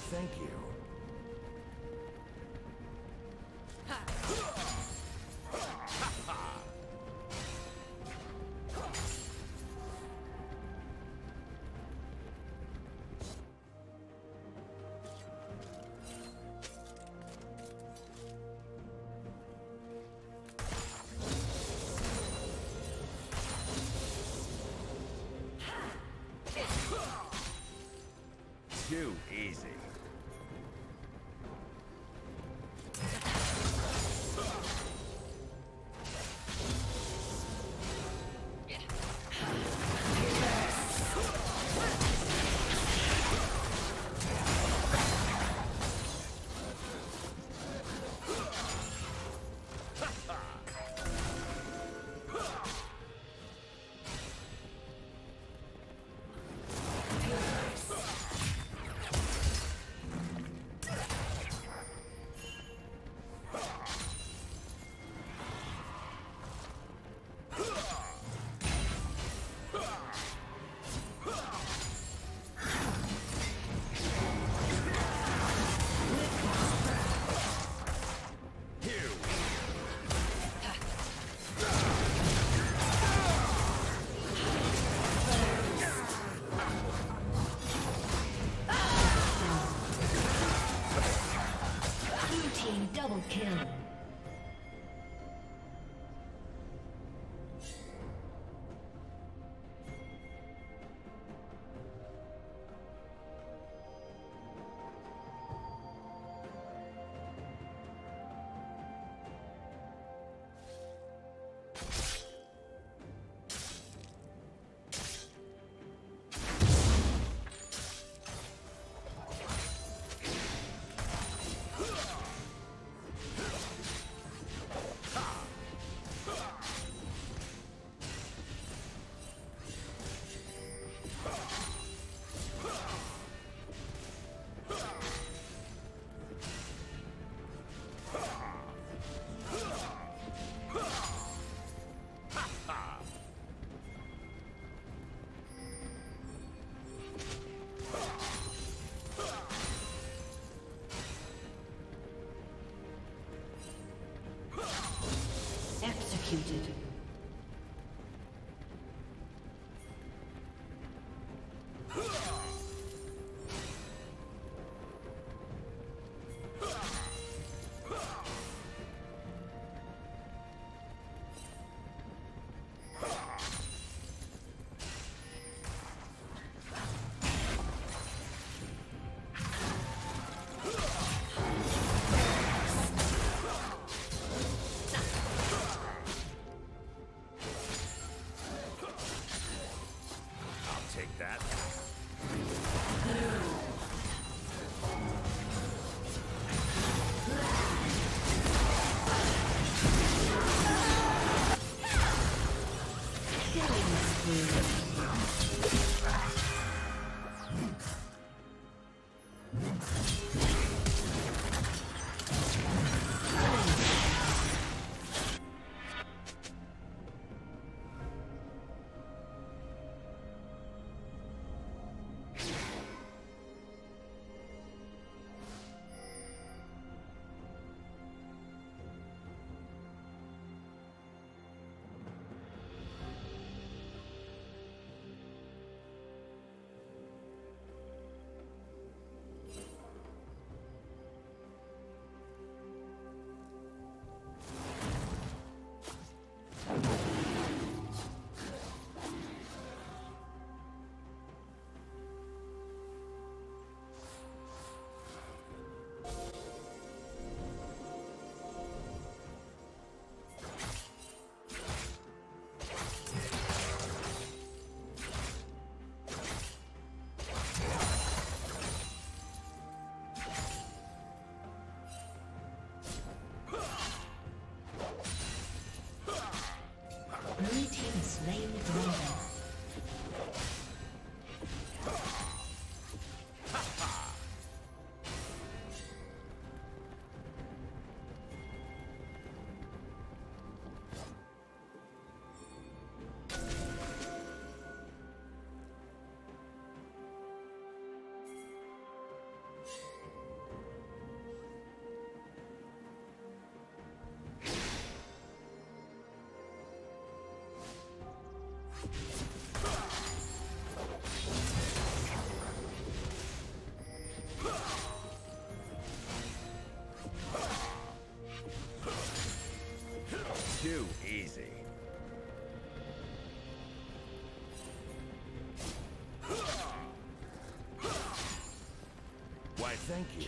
Thank you. Executed.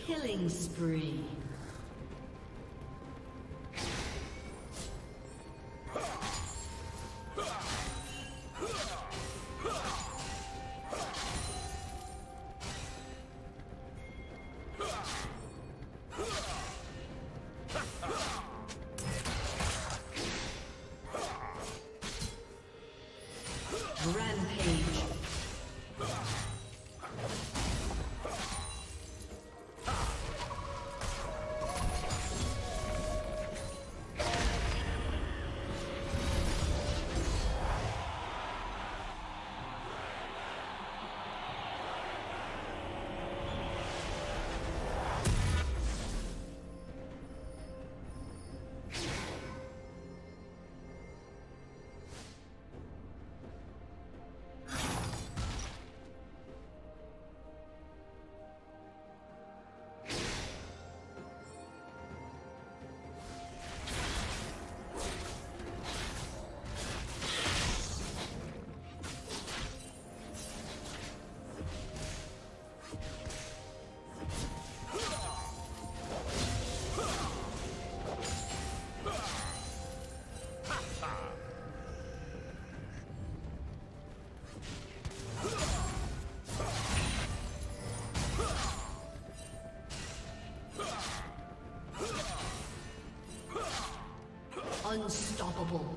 Killing spree. Unstoppable.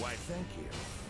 Why, thank you.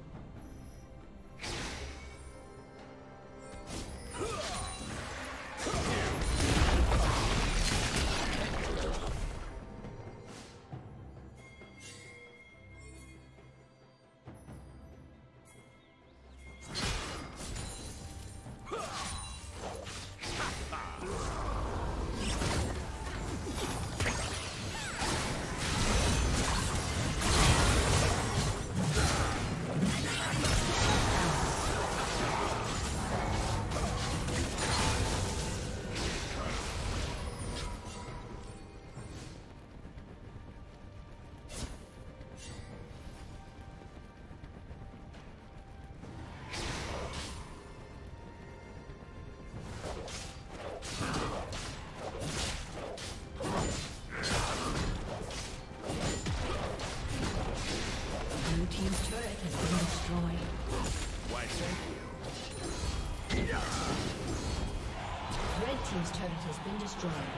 Destroyed.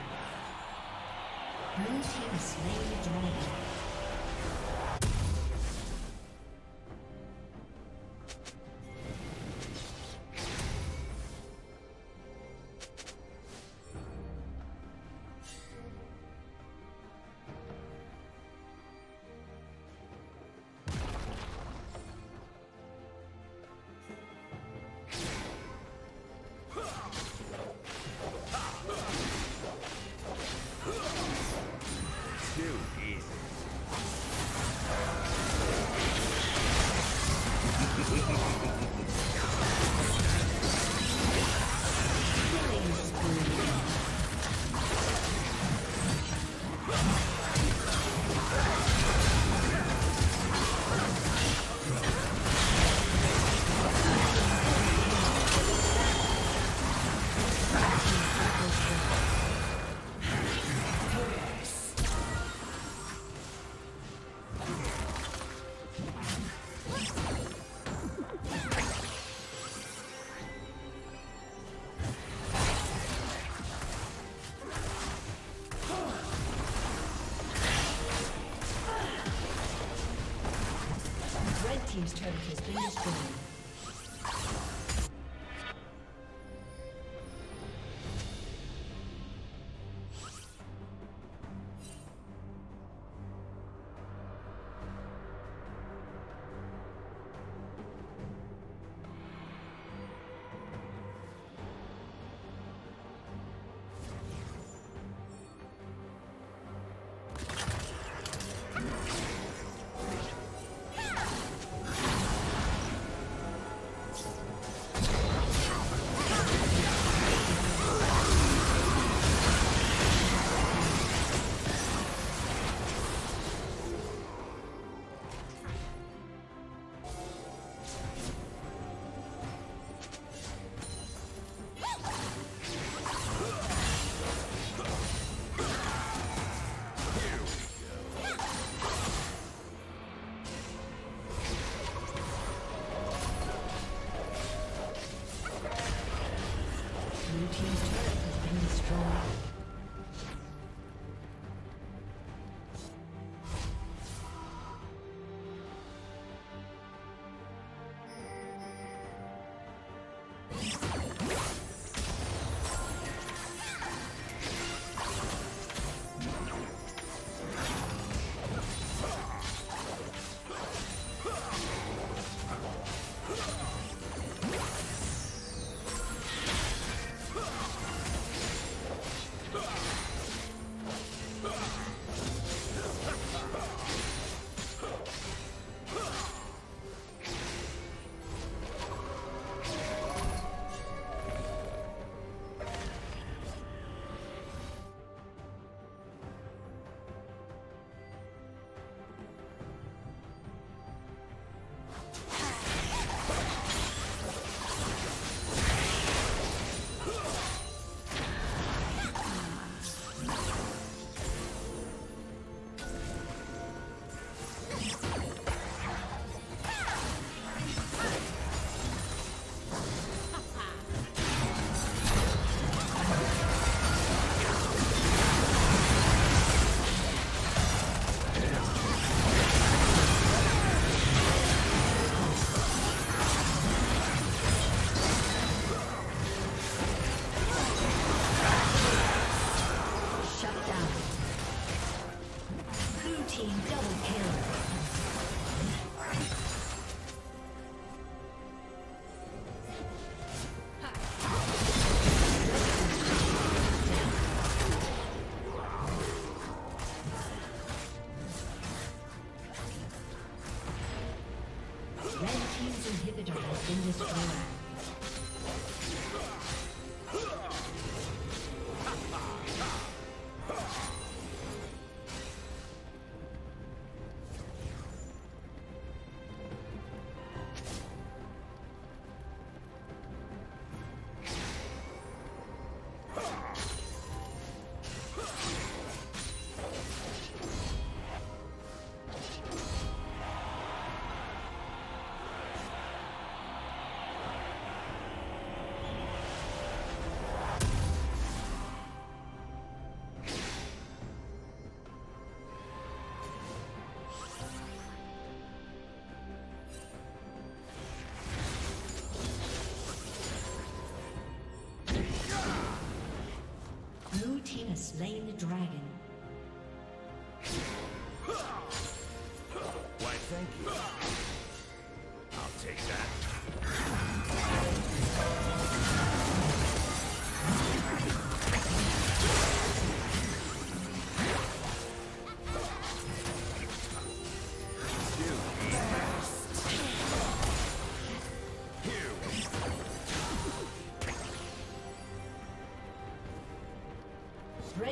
Slain the dragon.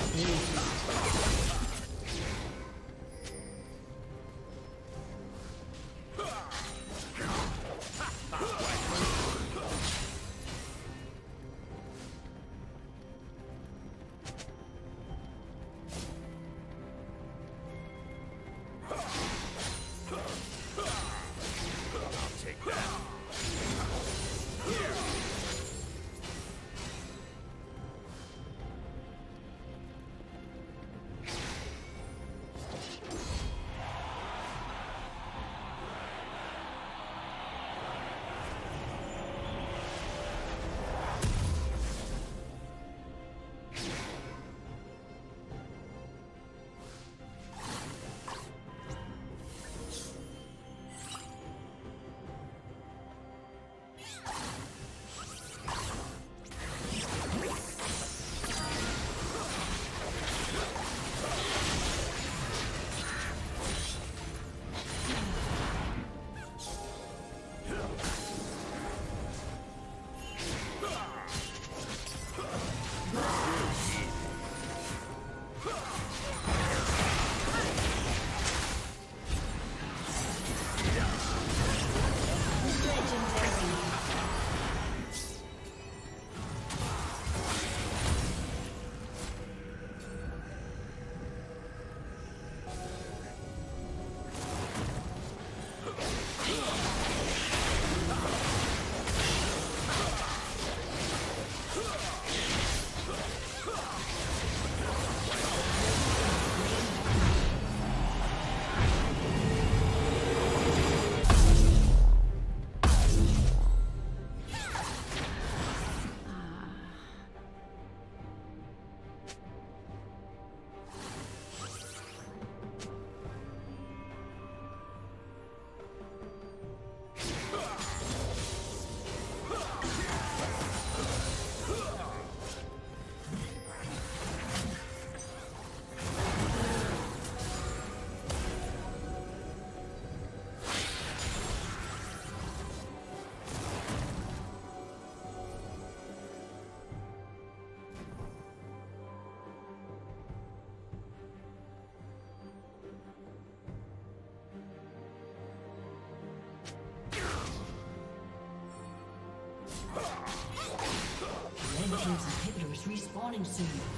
Hum. Respawning soon.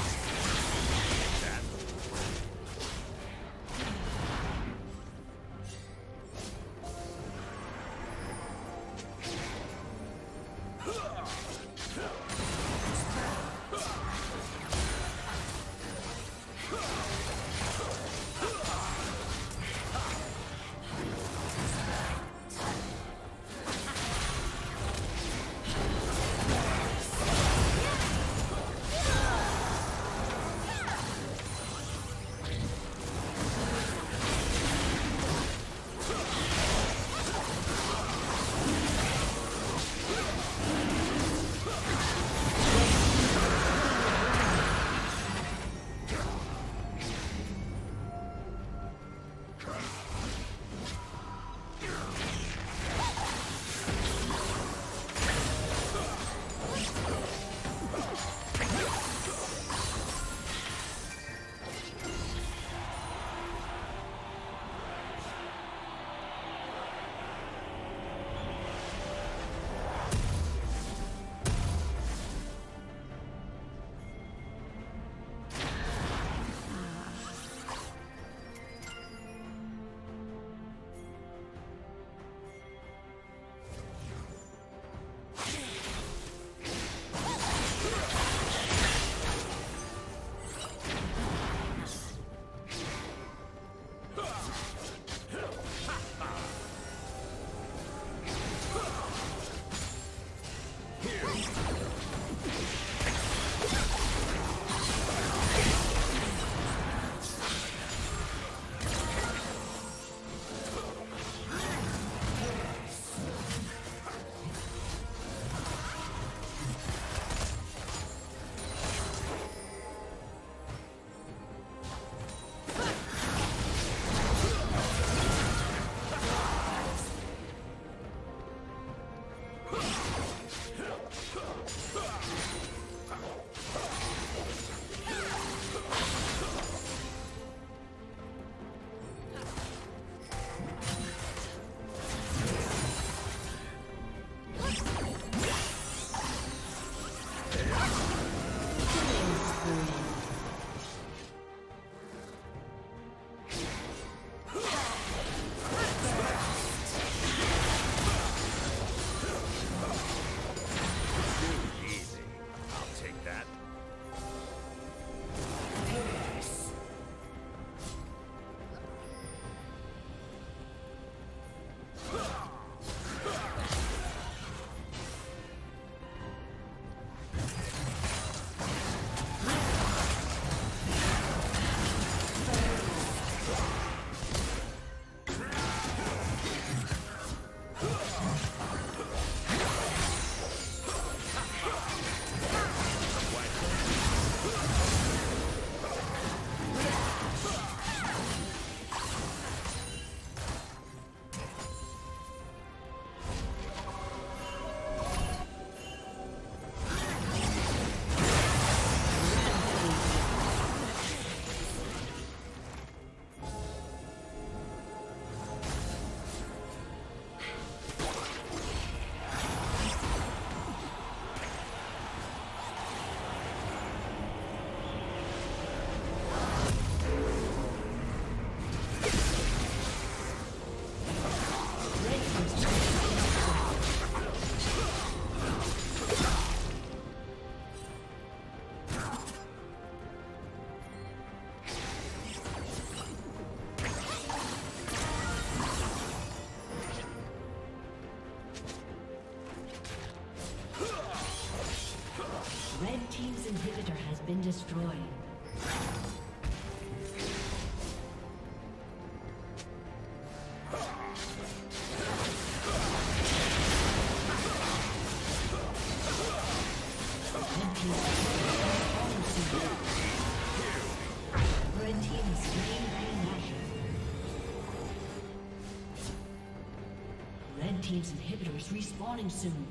Been destroyed. Red Team's inhibitors respawning soon.